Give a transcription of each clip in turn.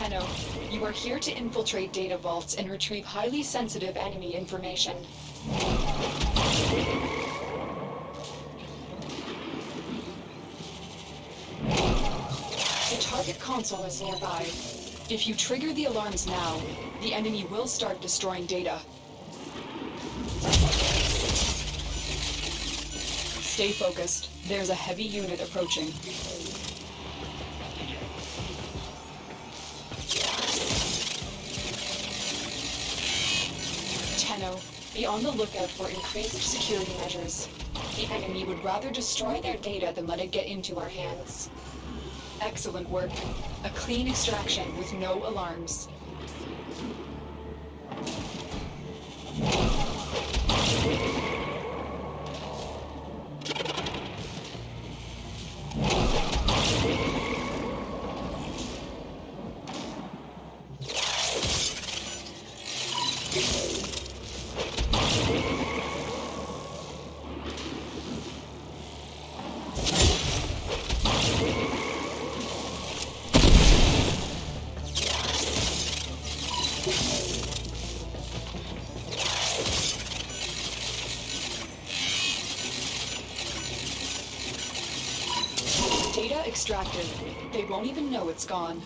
Tenno, you are here to infiltrate data vaults and retrieve highly sensitive enemy information. The target console is nearby. If you trigger the alarms now, the enemy will start destroying data. Stay focused. There's a heavy unit approaching. Tenno, be on the lookout for increased security measures. The enemy would rather destroy their data than let it get into our hands. Excellent work. A clean extraction with no alarms. Data extracted. They won't even know it's gone.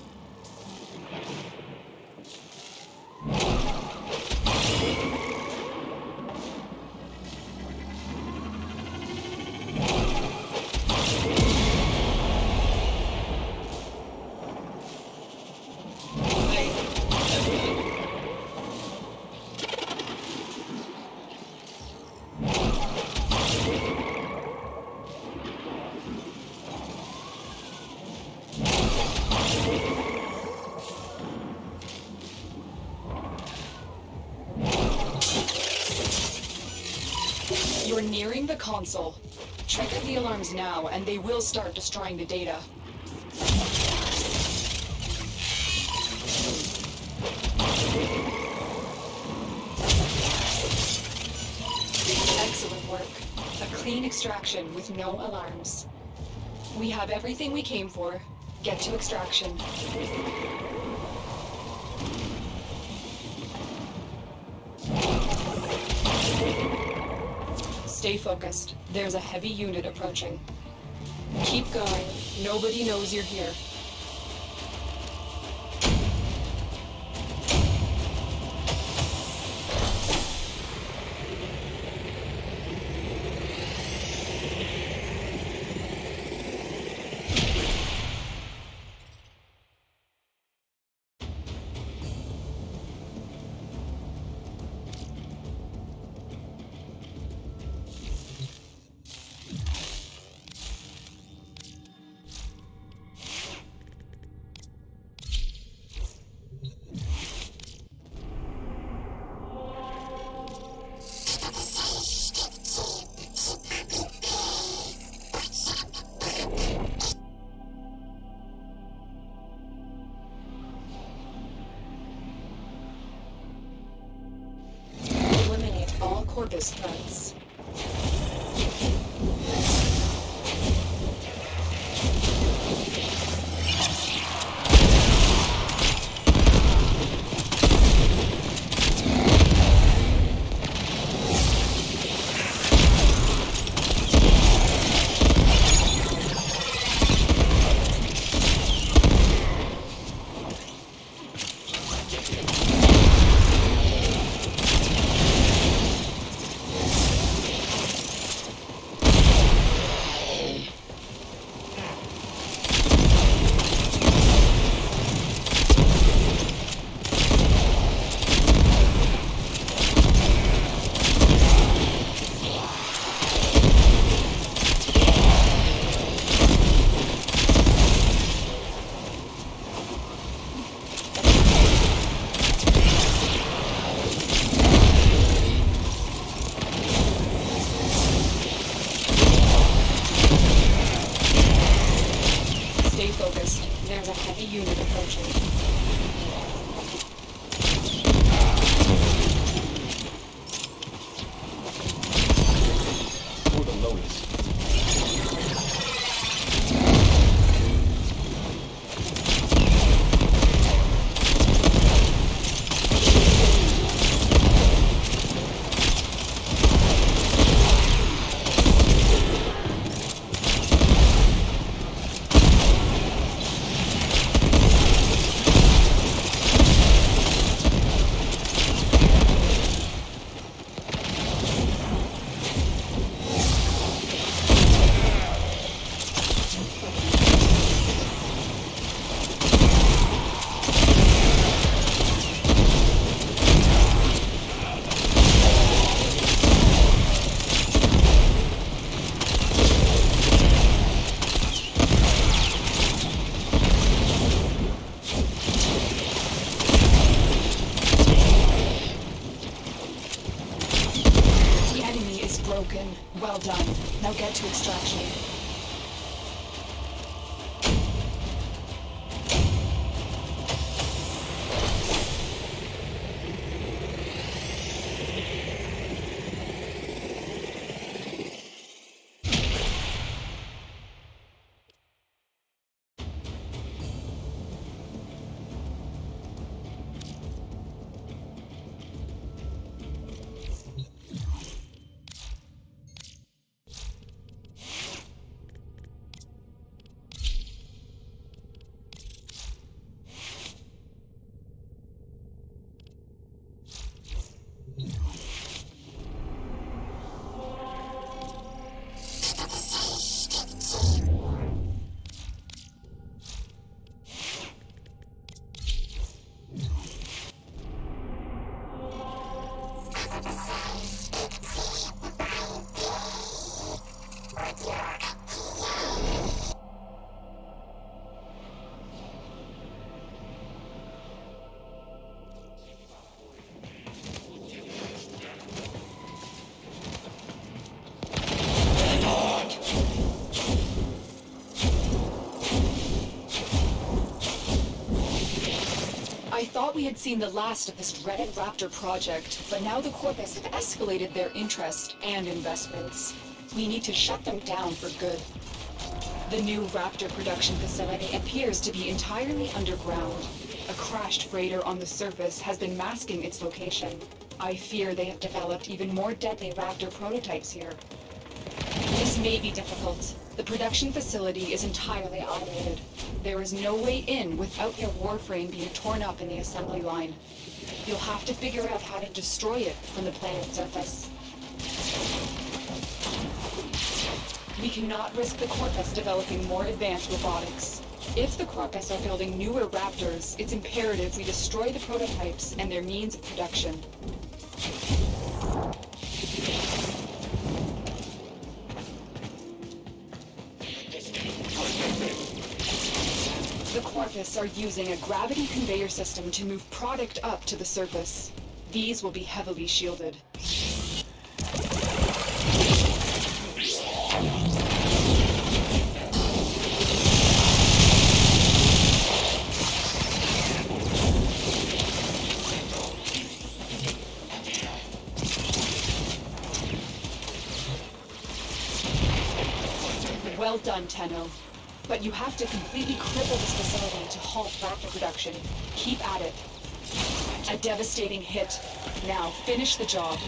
The console. Trigger the alarms now, and they will start destroying the data. Excellent work. A clean extraction with no alarms. We have everything we came for. Get to extraction. Stay focused. There's a heavy unit approaching. Keep going. Nobody knows you're here. broken. Well done. Now get to extraction. Thought we had seen the last of this dreaded Raptor project, but now the Corpus have escalated their interest and investments. We need to shut them down for good. The new Raptor production facility appears to be entirely underground. A crashed freighter on the surface has been masking its location. I fear they have developed even more deadly Raptor prototypes here. This may be difficult. The production facility is entirely automated. There is no way in without your warframe being torn up in the assembly line. You'll have to figure out how to destroy it from the planet's surface. We cannot risk the Corpus developing more advanced robotics. If the Corpus are building newer Raptors, it's imperative we destroy the prototypes and their means of production. Corpus are using a gravity conveyor system to move product up to the surface. These will be heavily shielded. Well done, Tenno. But you have to completely cripple this facility to halt Raptor production. Keep at it. A devastating hit. Now, finish the job.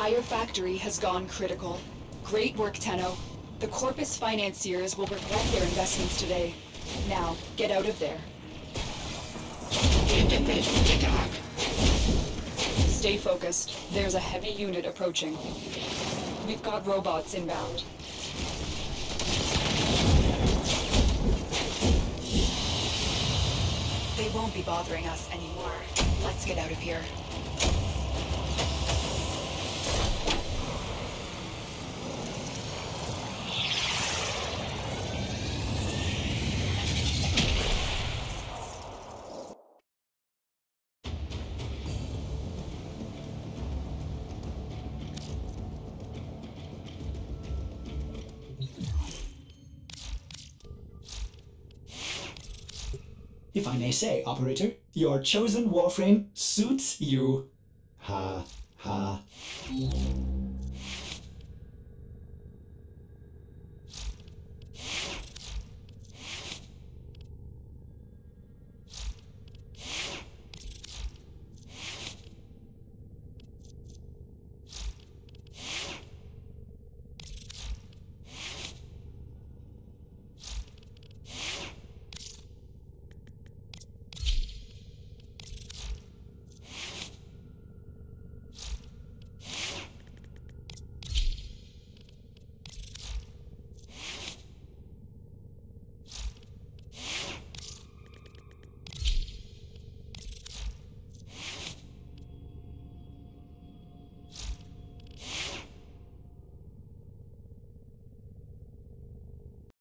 Entire factory has gone critical. Great work, Tenno. The Corpus financiers will regret their investments today. Now, get out of there. Stay focused. There's a heavy unit approaching. We've got robots inbound. They won't be bothering us anymore. Let's get out of here. If I may say, operator, your chosen warframe suits you. Ha ha.